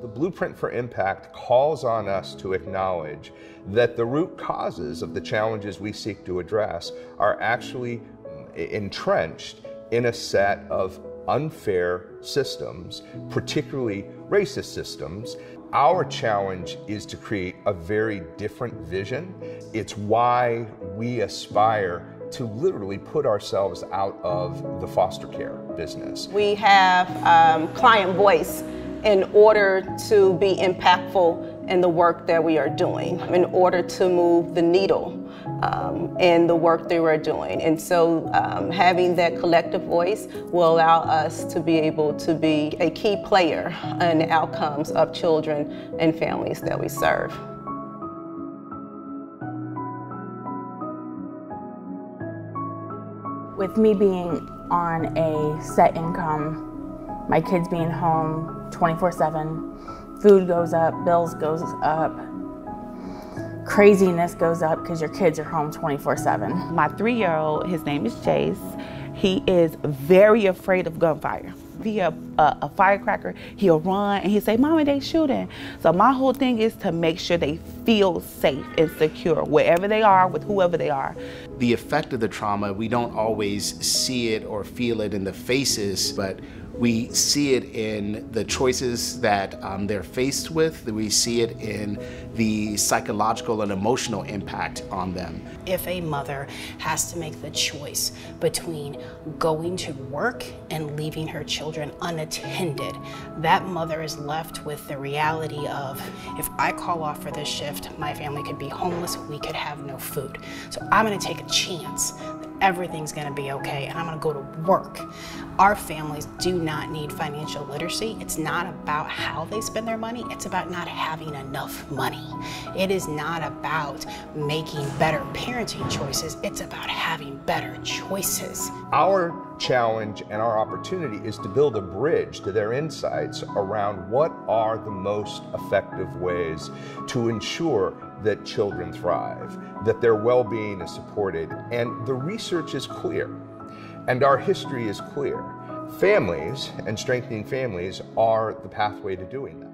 The Blueprint for Impact calls on us to acknowledge that the root causes of the challenges we seek to address are actually entrenched in a set of unfair systems, particularly racist systems. Our challenge is to create a very different vision. It's why we aspire to literally put ourselves out of the foster care business. We have um, client voice in order to be impactful in the work that we are doing, in order to move the needle um, in the work that we're doing. And so um, having that collective voice will allow us to be able to be a key player in the outcomes of children and families that we serve. With me being on a set income, my kids being home 24-7, food goes up, bills goes up, craziness goes up because your kids are home 24-7. My three-year-old, his name is Chase, he is very afraid of gunfire. Via a, a, firecracker, he'll run and he'll say, Mommy, they shooting. So my whole thing is to make sure they feel safe and secure wherever they are with whoever they are. The effect of the trauma, we don't always see it or feel it in the faces, but we see it in the choices that um, they're faced with. We see it in the psychological and emotional impact on them. If a mother has to make the choice between going to work and leaving her children unattended, that mother is left with the reality of if I call off for this shift, my family could be homeless, we could have no food. So I'm gonna take a chance everything's gonna be okay and I'm gonna go to work. Our families do not need financial literacy. It's not about how they spend their money, it's about not having enough money. It is not about making better parenting choices, it's about having better choices. Our challenge and our opportunity is to build a bridge to their insights around what are the most effective ways to ensure that children thrive, that their well being is supported, and the research is clear, and our history is clear. Families and strengthening families are the pathway to doing that.